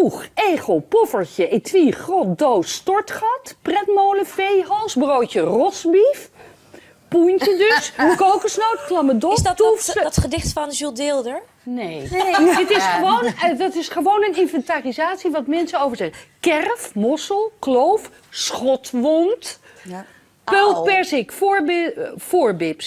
voeg, egel, poffertje, etui, grot, doos, stortgat, pretmolen, veehals, broodje, rosbief, poentje dus, kokosnoot, klamme dop, Is dat dat, dat gedicht van Jules Deelder? Nee. Het is gewoon, eh, dat is gewoon een inventarisatie wat mensen over zeggen. Kerf, mossel, kloof, schotwond, peulpersik, voorbi- eh, voorbips,